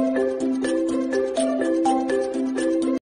了。